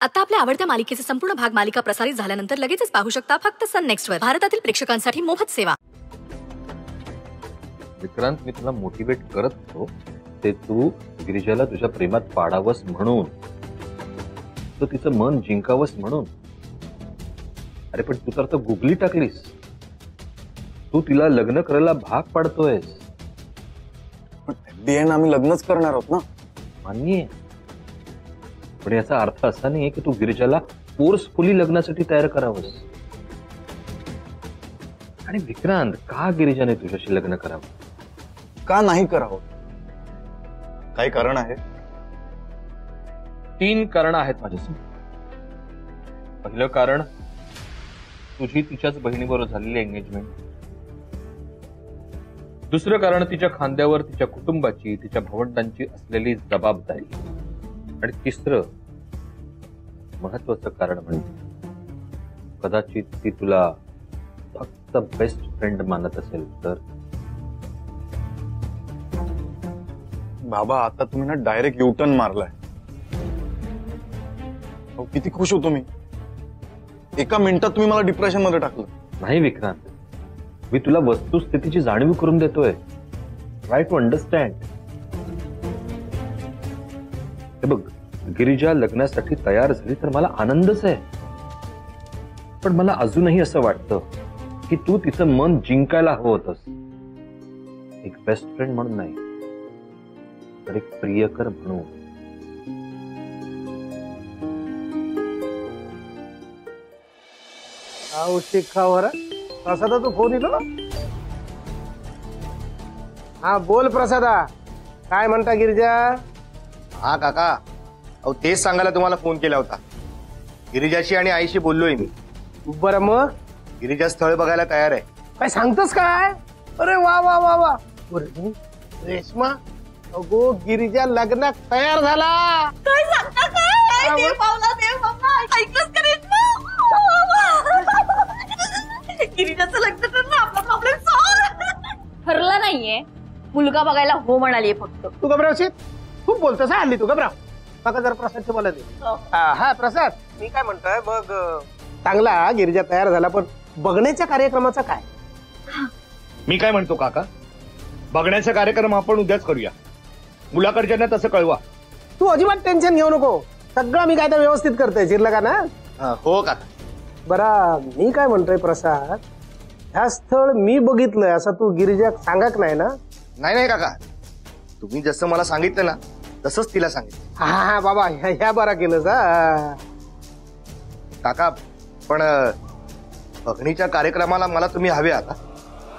आता आपल्या आवडत्या मालिकेचे संपूर्ण भाग मालिका प्रसारित झाल्यानंतर लगेचच पाहू शकता फक्त सन नेक्स्ट वर. भारतातील प्रेक्षकांसाठी मोफत सेवा. विक्रांत मी तुला मोटिवेट करत होतो. ते तू गिरिजाला तुझ्या प्रेमात पाडावंस म्हणून. तू तिचं मन जिंकावंस म्हणून. अरे पण तू तर गुगली टाकलीस. तू तिला लग्न करायला भाग पाडतोयस. पण आम्ही लग्नच करणार आहोत ना? मान्य आहे. पण याचा अर्थ असा नाहीये की तू गिरिजाला फोर्सफुली लग्नासाठी तयार करावंस. आणि विक्रांत का गिरिजाने तुझ्याशी लग्न करावं? का नाही करावं? काही कारण आहे? तीन कारण आहेत माझ्यासमोर. पहिलं कारण तुझी तिच्याच बहिणीबरोबर झालेली एंगेजमेंट दुसरं कारण तिच्या खांद्यावर तिच्या कुटुंबाची तिच्या भावंडांची असलेली जबाबदारी. आणि तिसरं महत्वाचं कारण म्हणजे कदाचित ती तुला फक्त बेस्ट फ्रेंड मानत असेल तर? बाबा आता तुम्ही ना डायरेक्ट युटर्न मारलाय. अहो, किती खुश होतो मी एका मिनिटात तुम्ही मला डिप्रेशनमध्ये टाकलं. नाही विक्रांत. मी तुला वस्तुस्थितीची जाणीव करून देतोय. ट्राय टू अंडरस्टँड हे बघ गिरिजा लग्नासाठी तयार झाली तर मला आनंदच आहे. पण मला अजूनही असं वाटतं की तू तिचं मन जिंकायला हवं होतस. एक बेस्ट फ्रेंड म्हणून नाही तर एक प्रियकर म्हणून. हा शिखावर प्रसादा तू फोन येतो हा बोल प्रसादा. काय म्हणता गिरिजा? हा काका. अहो तेच सांगायला तुम्हाला फोन केला होता. गिरिजाशी आणि आईशी बोललोय मी. बरं मग? गिरिजा स्थळ बघायला तयार आहे. काय सांगतोस काय? अरे वा वा वा वा. अरे, रेश्मा अगो गिरिजा लग्नात तयार झाला. काय सांगता काय? देव पावला देव ऐकलंच गिरिजाचं लग्न करणं आपला प्रॉब्लेम ठरलं नाहीये. मुलगा बघायला हो म्हणाली फक्त. तू घबराव शीत खूप बोलतोस हा हल्ली तू घबराव. बघा जरा प्रसादचे बोला दे हा. हा, प्रसाद. मी काय म्हणतोय बघ चांगला गिरिजा तयार झाला पण बघण्याच्या कार्यक्रमाचा काय? मी काय म्हणतो काका? बघण्याचा कार्यक्रम आपण उद्याच करूया. मुलाकडच्यांना तसं कळवा. तू अजिबात टेन्शन घेऊ नको. सगळं मी काय तर व्यवस्थित करतोय चिरलं का ना? हा, हो काका. बरा मी काय म्हणतोय प्रसाद? ह्या स्थळ मी बघितलंय असं तू गिरिजा सांगक नाही ना? नाही नाही काका. तुम्ही जसं मला सांगितलं ना तसंच तिला सांगितलं. हा हा बाबा ह्या ह्या बरा केलंस हा. काका पण अं, बघणीच्या कार्यक्रमाला मला तुम्ही हवे आता.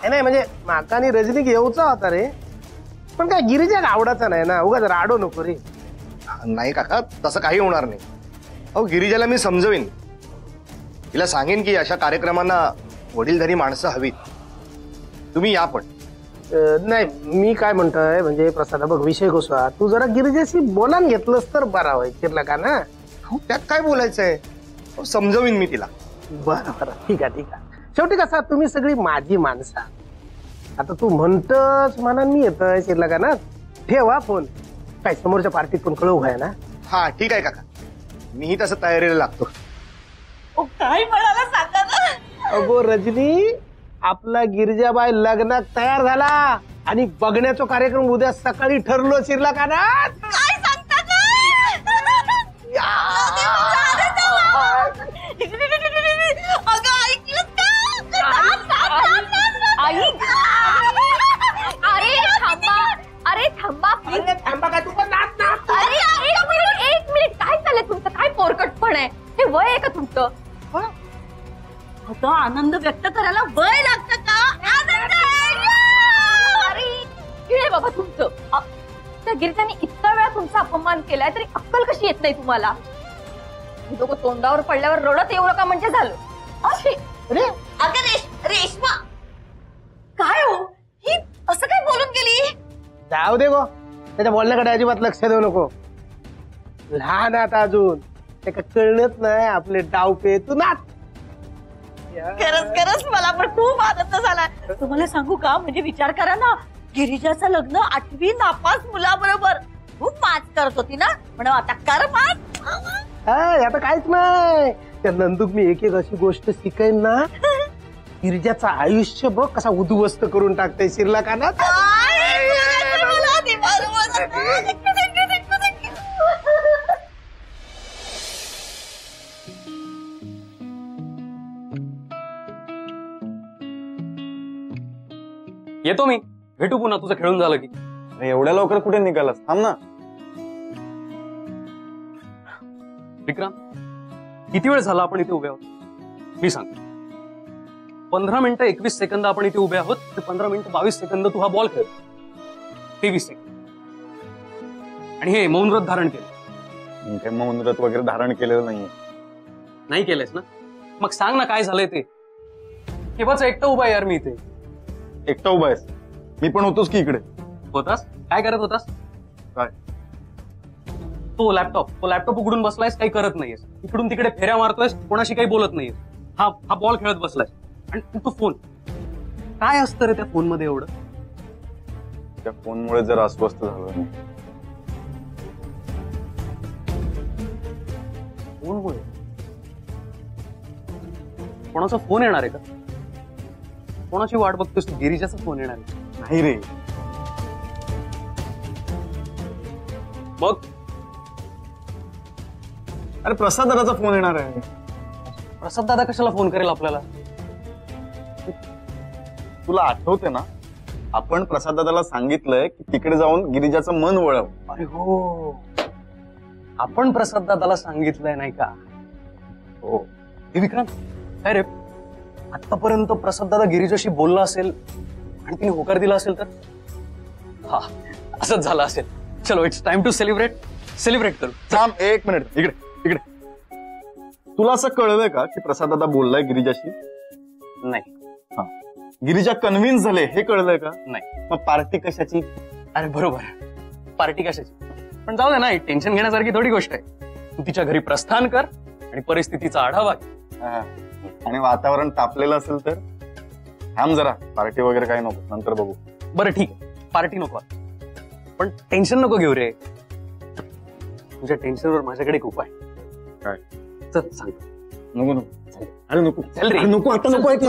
नाही, म्हणजे माका आणि रजनी येऊचा होता रे. पण काय गिरिजा आवडाचा नाही ना उगाच राडो नको रे. नाही काका तसं काही होणार नाही. अहो गिरिजाला मी समजवीन. तिला सांगेन की अशा कार्यक्रमांना वडीलधारी माणसं हवीत. तुम्ही या पण. नाही मी काय म्हणतोय म्हणजे प्रसाद बघ विषय कसा तू जरा गिरिजाशी बोलान घेतलंस तर बरा होय चिरला का ना? अहो, त्यात काय बोलायचंय? अहो, समजवीन मी तिला. बरं बरं ठीक आहे ठीक आहे. शेवटी कसा तुम्ही सगळी माझी माणसं. आता तू म्हणतस म्हणा मी येतोय चिरला का ना? ठेवा फोन. काय समोरच्या पार्टीत पण कळवू आहे ना? हा ठीक आहे काका. मीही तसं तयारीला लागतो. काय म्हणाला सांगा ना. अगो रजनी. आपला गिरजाबाई लग्नात तयार झाला. आणि बघण्याचा कार्यक्रम उद्या सकाळी ठरलो शिरला का ना नाही तुम्हाला. दोघं तोंडावर पडल्यावर रडत येऊ नका म्हणजे झालं. अशी. अरे. अगं रेश रेश्मा. काय हो? ही असं काय बोलून गेली? जाऊ दे गो. त्याच्या बोलण्याकडे अजिबात लक्ष देऊ नको. लहान आता अजून. ते का कळणच नाही आपले डावपे तू नाच खरंच खरंच मला पण खूप आनंद झाला. तुम्हाला सांगू का? म्हणजे विचार करा ना. गिरिजाचं लग्न आठवी नापास मुलाबरोबर. खूप माच करत होती ना? म्हणून आता कर हा, आता काहीच नाही. त्या नंदूक मी एक एक अशी गोष्ट शिकायन ना गिरिजाचं आयुष्य बघ कसा उद्ध्वस्त करून टाकते शिरला कानात. येतो मी. भेटू पुन्हा तुझं खेळून झालं की. अरे, एवढ्या लवकर कुठे निघालास? थांब ना. विक्रांत किती वेळ झाला आपण इथे उभे आहोत? मी सांग पंधरा मिनिटं एकवीस सेकंद आपण इथे उभे आहोत ते पंधरा मिनिटं बावीस सेकंद तू हा बॉल खेळ. तेवीस सेकंद. आणि हे मौन व्रत धारण केलं. मौन व्रत वगैरे धारण केलेलं नाहीये. नाही केलंयस ना? मग सांग ना काय झालंय ते. केव्हाच एकटं उभा आहे यार मी इथे? एकटा उभा आहेस. मी पण होतोच की इकडे. होतास? काय करत होतास? काय? तो लॅपटॉप तो लॅपटॉप उघडून बसलायस काही करत नाहीयेस. इकडून तिकडे फेऱ्या मारतोयस कोणाशी काही बोलत नाहीयेस. हा हा बॉल खेळत बसलायस. आणि तू फोन काय असतं रे त्या फोनमध्ये एवढं? त्या फोनमुळे जरा अस्वस्थ झालो मी. फोनमुळे कोणाचा फोन येणार आहे का? कोणाची वाट बघतोस तू? गिरिजाचा फोन येणार आहे. नाही रे. मग अरे प्रसाद दादाचा फोन येणार आहे. प्रसाद दादा कशाला फोन करेल आपल्याला? तुला आठवते ना आपण प्रसाद दादाला सांगितलंय की तिकडे जाऊन गिरिजाचं मन वळव. अरे हो. आपण प्रसाद दादाला सांगितलंय नाही का? हो. हे विक्रांत काय रे? आतापर्यंत प्रसाद दादा गिरिजाशी बोलला असेल आणि तिने होकार दिला असेल तर? हा असंच झालं असेल. चलो it's time to celebrate celebrate करू. थांब एक मिनिट इकडे. इकडे. तुला असं कळलंय का की प्रसाद दादा बोललाय गिरिजाशी? नाही. हा. गिरिजा कन्व्हिन्स झाले हे कळलंय का? नाही. मग पार्टी कशाची? अरे बरोबर. पार्टी कशाची? पण जाऊ दे ना टेन्शन घेण्यासारखी थोडी गोष्ट आहे. तू तिच्या घरी प्रस्थान कर आणि परिस्थितीचा आढावा घे. हा. आणि वातावरण तापलेलं असेल तर? थांब जरा पार्टी वगैरे काही नको. नंतर बघू. बरं ठीक आहे. पार्टी नको आता. पण टेन्शन नको घेऊ रे. तुझ्या टेन्शनवर माझ्याकडे एक उपाय काय? चल सांग नको नको. अरे नको. चल रे. अरे नको आता नको ऐक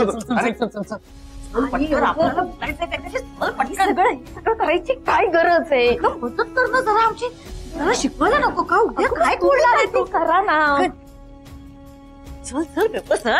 सगळं करायची काय गरज आहे? मदत कर ना जरा आमची. जरा शिकवायला नको का? उद्या काय बोलणार आहे तू? करा ना. चल चल चल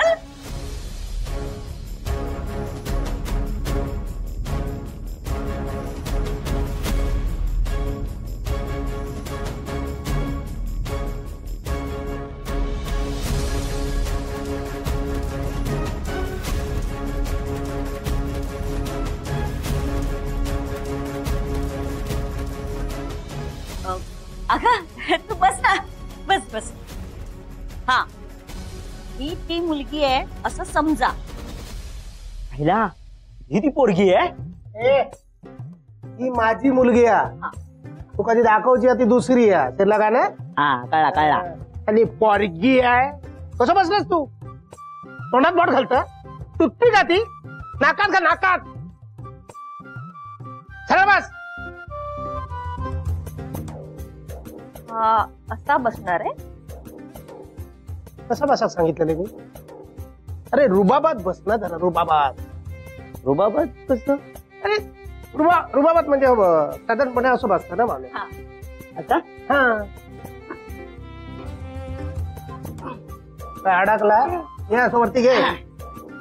अगं तू बस ना. बस बस. हा. ही ती मुलगी आहे असं समजा. पहिला ही ती पोरगी आहे? ए, ही माझी मुलगी आहे. तू कधी दाखवची आहे ती दुसरी आहे? शिरला का ना हा कळला कळला. आणि पोरगी आहे. कसं बसलास तू? तोंडात बोट घालत? तुटती का ती? नाकात का नाकात? सरळ बस. हा असा बसणार आहे. कसं बसा सांगितलेलं मी? अरे रुबाबात बस ना जरा रुबाबात. रुबाबत कसं अरे रुबा रुबाबात म्हणजे अं, साधारणपणे असं बसतं ना माणूस. हा. आता? हा. काय अडकला? ये असं वरती घे.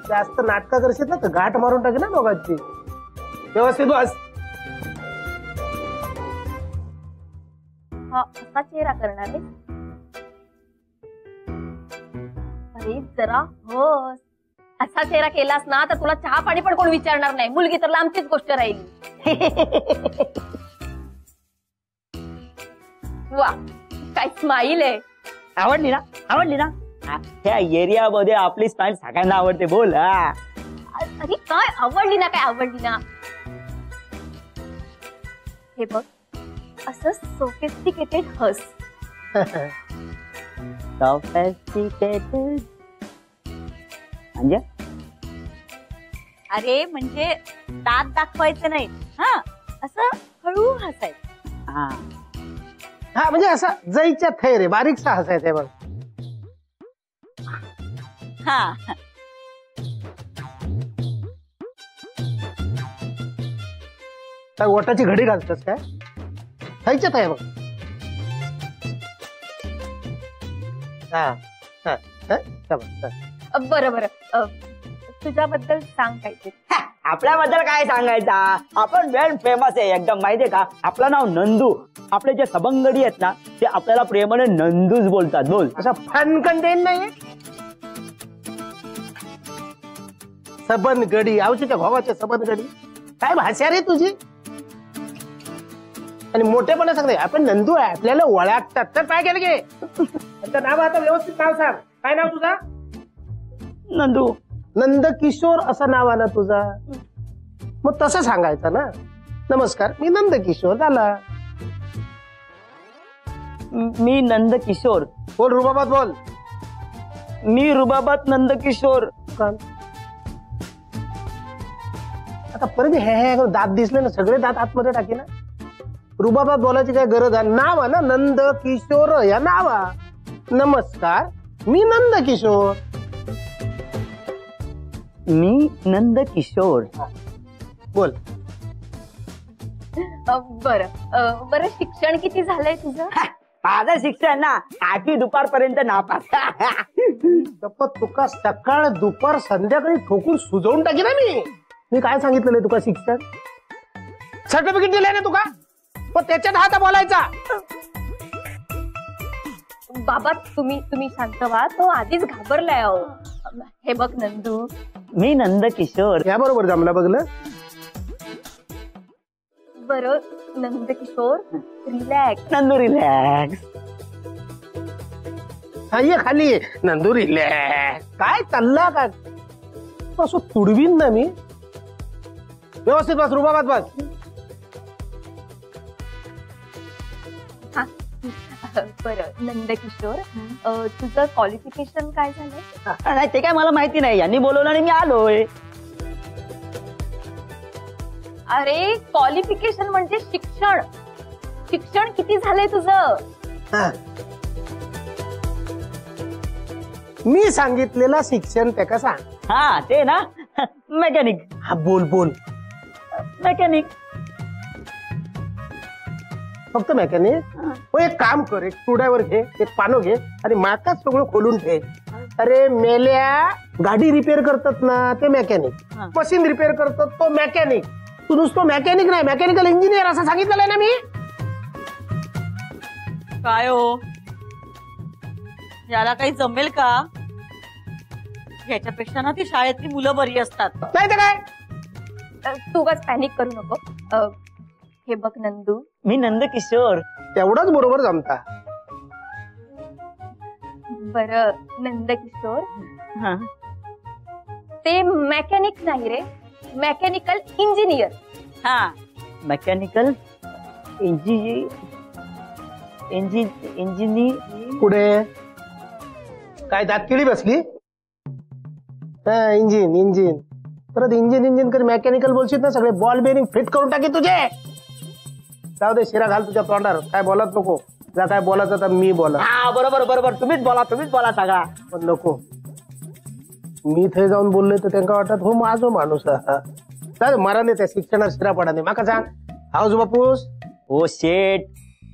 जास्त नाटक करशील ना तर गाठ मारून टाके ना दोघांची. व्यवस्थित बस. हा असा चेहरा करणार आहे. अरे जरा बस. असा चेहरा केलास ना तर तुला चहा पाणी पण कोण विचारणार नाही. मुलगी तर लांबचीच गोष्ट राहिली. वा काय स्माईल आहे. आवडली ना? आवडली ना? ह्या एरियामध्ये आपली स्टाईल सगळ्यांना आवडते बोल हा. अरे काय? आवडली ना काय आवडली ना? हे बघ असं सोफिस्टिकेटेड हस. Sophisticated. म्हणजे? अरे म्हणजे दात दाखवायचं नाही. हा असं हळू हसायचं. हा. हा म्हणजे असं जईच्या थैरे बारीकसा हसायचंय बघ. हा. काय ओटाची घडी घालतोस काय? खायच्यात आहे मग हा हा हा, चला, चला. बरं बरं अ, तुझ्याबद्दल सांग काहीतरी आपल्याबद्दल काय सांगायचा आपण वेल फेमस आहे एकदम माहितीये का आपलं नाव नंदू आपले जे सबंगडी आहेत ना ते आपल्याला प्रेमाने नंदूच बोलतात बोल असा फन कंटेन नाही सबन गडी आवशीच्या भावाच्या सबन गडी काय भाषा रे तुझी आणि मोठेपणा सांगते आपण नंदू आहे आपल्याला ओळखतात. तर काय केलं गे त्याचं नाव आता व्यवस्थित नाव सांग. काय नाव तुझा? नंदू. नंद किशोर असं नाव आलं तुझा? मग तसं सांगायचं ना? नमस्कार मी नंद किशोर झाला. म- नंद किशोर बोल रुबाबात बोल. मी रुबाबात नंद किशोर. आता परत हे हे करून दात दिसले ना सगळे दात आतमध्ये टाकी ना. रुबाबात बोलायची काय गरज आहे? नाव आहे ना नंद किशोर या नावा. नमस्कार मी नंद किशोर. मी नंद किशोर. बोल. बरं. बरं शिक्षण किती झालंय तुझं? माझं शिक्षण ना आठवी दुपारपर्यंत नापास. गप्प तुका सकाळ दुपार संध्याकाळी ठोकून सुजवून टाकी ना मी. मी काय सांगितलेलं आहे तुका शिक्षण? सर्टिफिकेट दिलंय ना तुका? पण त्याच्यात हात बोलायचा. बाबा तुम्ही तुम्ही शांत व्हा. तो आधीच घाबरलाय अहो. हे बघ नंदू. मी नंद किशोर. या बरोबर जमला बघलं. बरं नंदकिशोर रिलॅक्स नंदू रिलॅक्स हा ये खाली. ये. नंदू रिलॅक्स काय चालला का? असं तुडवीन ना मी. व्यवस्थित बस रुबाबात बस. बरं नंदकिशोर. तुझं क्वालिफिकेशन काय झालंय नाही ते काय मला माहिती नाही. यांनी बोलवलं आणि मी आलोय. अरे क्वालिफिकेशन म्हणजे शिक्षण. शिक्षण किती झालंय तुझं? हा. मी सांगितलेलं शिक्षण त्याका सांग हा ते ना. मेकॅनिक हा बोल बोल. मेकॅनिक फक्त मेकॅनिक. हो. एक काम कर एक तुड्यावर घे एक पानो घे आणि माकाच सगळं खोलून ठे अरे मेल्या गाडी रिपेअर करतात ना ते मेकॅनिक. मशीन रिपेअर करतात तो मेकॅनिक तू नुसतं मेकॅनिक नाही मेकॅनिकल इंजिनियर असं सांगितलेलं आहे ना मी. काय हो? याला काही जमेल का? याच्यापेक्षा ना ती शाळेतली मुलं बरी असतात. नाही तर काय? तू उगाच पॅनिक करू नको. हे बघ नंदू. मी नंद किशोर. तेवढंच बरोबर जमता. बरं नंदकिशोर हा. ते मेकॅनिक नाही रे. मेकॅनिकल इंजिनियर हा. मेकॅनिकल इंजि इंजि इंजिनी पुढे काय दात किळी बसली? हा इंजिन इंजिन परत इंजिन इंजिन कर मेकॅनिकल बोलशील ना सगळे बॉल बेरिंग फिट करून टाकी तुझे. जाऊ दे शिरा घाल तुझ्या तोंडावर. काय बोलत नको. जा काय बोलायचं तर मी बोला हा बरोबर बरोबर. तुम्हीच बोला तुम्हीच बोला सगळा. पण नको. मी थंय जाऊन बोललोय तर त्यांना वाटत हो माझो माणूस दे, मरा नाही त्या शिक्षणात शिरा पडा नाही माका सांग. हाऊस बापूस? हो शेट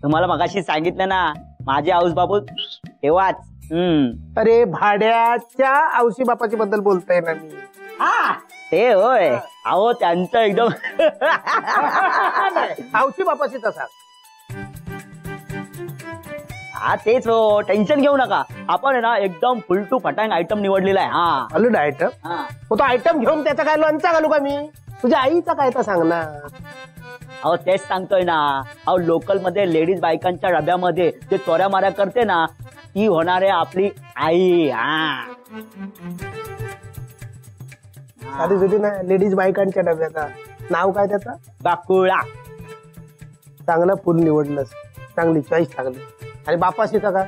तुम्हाला मगाशी सांगितलं ना माझे आऊस बापू तेव्हाच. हम्म. अरे भाड्याच्या औशी बापाची बद्दल बोलताय ना मी. हा. ते होय. अहो त्यांचं एकदम औशी बापाची तसा. हा तेच हो. टेन्शन घेऊ नका. आपण आहे ना एकदम फुल टू फटांग आयटम निवडलेला आहे. हा. हॅलो आयटम हा. मग तो आयटम घेऊन त्याचा काय लोणचा घालू का मी? तुझ्या आईचा काय तर सांग ना. अहो तेच सांगतोय ना. अहो लोकलमध्ये लेडीज बायकांच्या डब्यामध्ये जे चोऱ्या माऱ्या करते ना ती होणार आहे आपली आई. हा. साधी सुधी ना लेडीज बायकांच्या डब्याचा. नाव काय त्याचा? बाकुळा. चांगलं फुल निवडलंस. चांगली चॉईस चांगली आणि बापाशीचा का?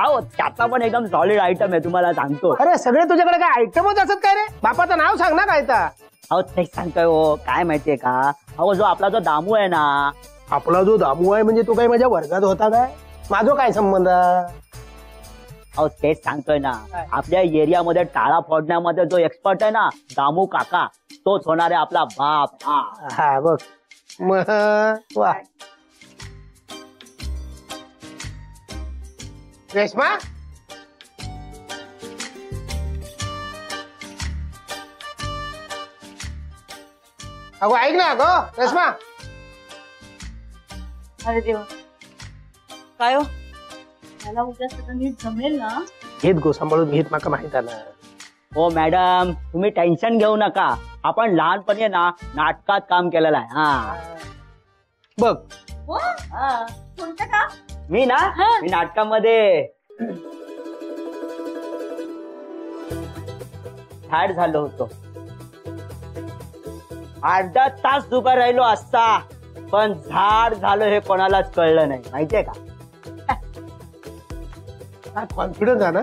अहो त्याचा पण एकदम सॉलिड आयटम आहे तुम्हाला सांगतो. अरे सगळे तुझ्याकडे काय आयटमच असत काय रे? बापाचं नाव सांग ना काय तर अहो तेच सांगतोय हो काय माहितीये का? अहो जो आपला जो दामू आहे ना. आपला जो दामू आहे म्हणजे तो काही माझ्या वर्गात होता काय? माझा काय संबंध? अहो तेच सांगतोय ना. आपल्या एरियामध्ये टाळा फोडण्यामध्ये जो एक्सपर्ट आहे ना दामू काका तोच होणार आहे आपला बाप. हा. हा बघ. वा. रेश्मा? अगो ऐक ना अगो रेश्मा. अरे देवा. काय हो? मला उद्या सगळं नीट जमेल ना? घेत गो सांभाळून घेत माका माहीत आलं हो मॅडम तुम्ही टेन्शन घेऊ नका. आपण लहानपणी ना नाटकात काम केलेलं आहे. हा. बघ. हो? हा. कोणतं मी ना? मी नाटकामध्ये. फॅट झालो होतो. अर्धा तास उभा राहिलो असता. पण झाड झालं हे कोणालाच कळलं नाही. माहितीये का? हा कॉन्फिडन्स आहे ना?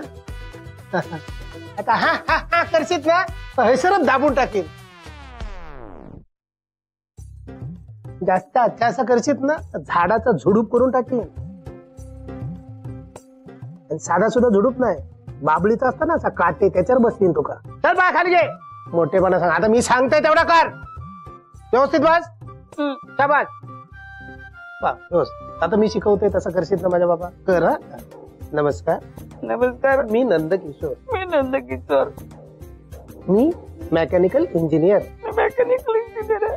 आता हा हा हा करशील ना? हैसरच दाबून टाकेल जास्त अत्यासा करशील ना झाडाचा झुडूप करून टाकेल आणि साधा सुद्धा झुडूप नाही बाबळीचा असता ना असा काटे त्याच्यावर बसतील तुका चल बा खाली घे. मोठेपणा सांग. आता मी सांगतोय तेवढा कर. व्यवस्थित बस. शाबास. व्यवस्थित. आता मी शिकवतोय तसं करशील ना माझ्या बाबा? कर हा. नमस्कार। नमस्कार। मी नंदकिशोर। मी नंदकिशोर। मी मेकॅनिकल इंजिनियर मेकॅनिकल इंजिनियर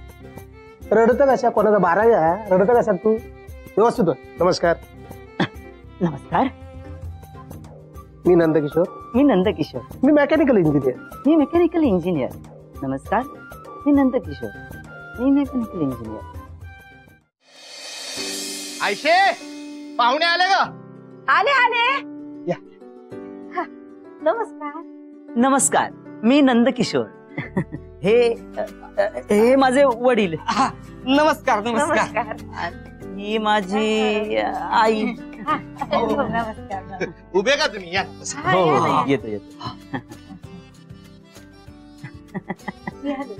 रडत कशा कोणाचा बारावी आहे रडत कशा तू? व्यवस्थित हो. नमस्कार। नमस्कार। मी नंदकिशोर। मी नंदकिशोर। मी मेकॅनिकल इंजिनियर मी मेकॅनिकल इंजिनियर नमस्कार। मी नंदकिशोर। मी मेकॅनिकल इंजिनियर आयशे पाहुणे आले का आले आले. या. हा, नमस्कार. नमस्कार मी नंदकिशोर. हे अ, अ, हे माझे वडील. नमस्कार नमस्कार. ही माझी अ, आई. नमस्कार उभे का तुम्ही? या. हा, या ना, या. येतो येतो.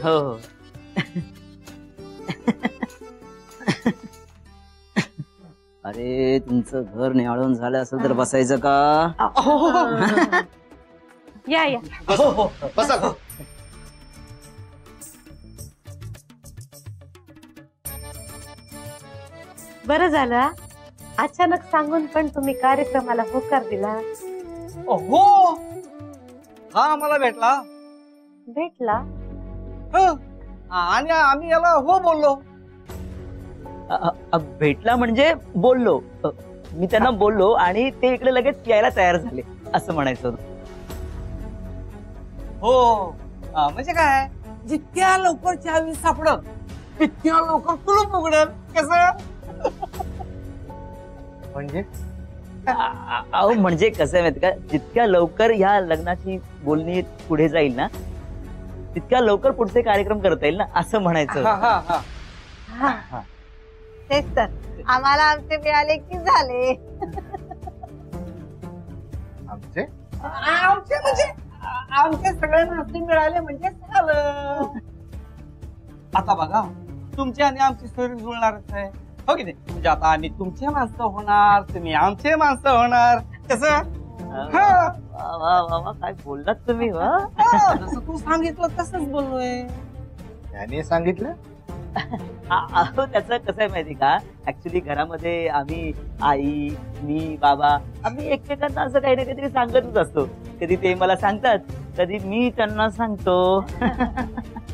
हो हो. अरे तुमचं घर निहाळून झालं असेल तर बसायचं का? या या. बसा. बरं झालं. अचानक सांगून पण तुम्ही कार्यक्रमाला होकार दिला. हो हा आम्हाला भेटला. भेटला? हं. आणि आम्ही याला हो बोललो. अ- अ- भेटला म्हणजे बोललो. अ, मी त्यांना बोललो आणि ते इकडे लगेच यायला तयार झाले असं म्हणायचं होतं. हो हा, म्हणजे काय? जितक्या लवकर चावी सापडत तितक्या लवकर कुलूप उघडत कसं? म्हणजे? अ- अ- अहो म्हणजे कसं आहे माहिती का? जितक्या लवकर ह्या लग्नाची बोलणी पुढे जाईल ना तितक्या लवकर पुढचे कार्यक्रम करता येईल ना असं म्हणायचं हा होतं. हा. हा. तेच तर. आम्हाला आमचे मिळाले की झाले. आमचे? आमचे म्हणजे आमचे सगळ्यांना हस्ते मिळाले म्हणजे झालं. आता बघा तुमची आणि आमची स्टोरी जुळणारच आहे. हो की नाही? म्हणजे आता आम्ही तुमचे माणसं होणार तुम्ही आमचे माणसं होणार. कसं? हा. वा वा वा वा, काय बोललात तुम्ही वा? हा, जसं तू सांगितलं तसंच बोललोय. त्याने सांगितलं. अहो त्याचं कसं आहे माहिती का? ऍक्च्युली घरामध्ये आम्ही आई मी बाबा आम्ही एकमेकांना असं काही ना काहीतरी सांगतच असतो. कधी ते मला सांगतात कधी मी त्यांना सांगतो.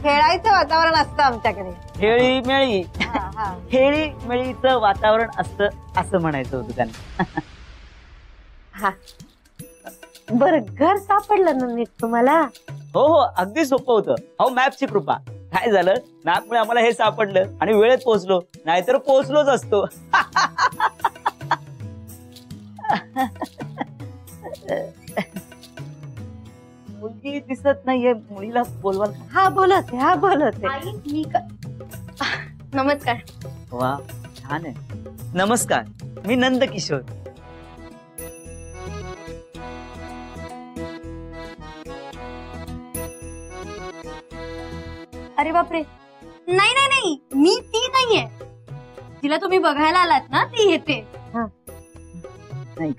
खेळायचं वातावरण असतं आमच्याकडे. खेळी मेळी. हा, हा. खेळी मेळीचं वातावरण असतं असं म्हणायचं होतं त्यांना. हा. बर घर सापडलं ना नीट तुम्हाला? हो हो अगदी सोपं होतं. अहो मॅपची कृपा. काय झालं? मॅपमुळे आम्हाला हे सापडलं आणि वेळेत पोहोचलो. नाहीतर पोहोचलोच असतो. मुलगी दिसत नाहीये मुलीला बोलवाल. का? हा बोलत हा बोलत मी क- नमस्कार. वा छान आहे. नमस्कार. मी नंद किशोर. अरे बापरे. नाही नाही नाही. मी ती नाहीये. तिला तुम्ही बघायला आलात ना ती येते. नाही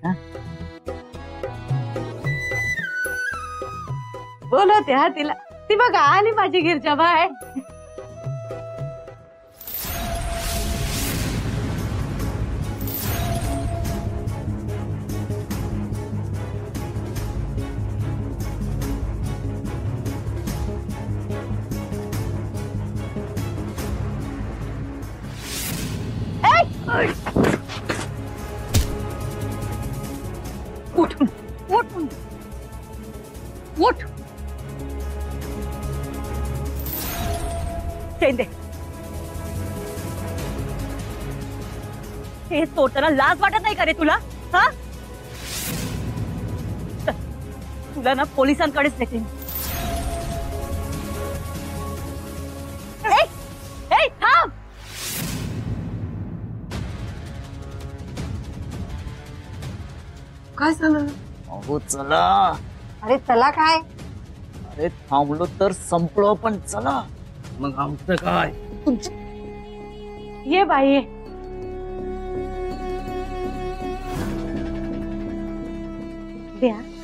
हा तिला. ती बघा आली माझी गिरजा बाय चोरताना लाज वाटत नाही का रे तुला? हा? तुला ना पोलिसांकडेच नेते काय झालं? अहो चला. अरे चला काय? अरे थांबलो तर संपलो पण चला. मग आमचं काय? ये बाई द्या.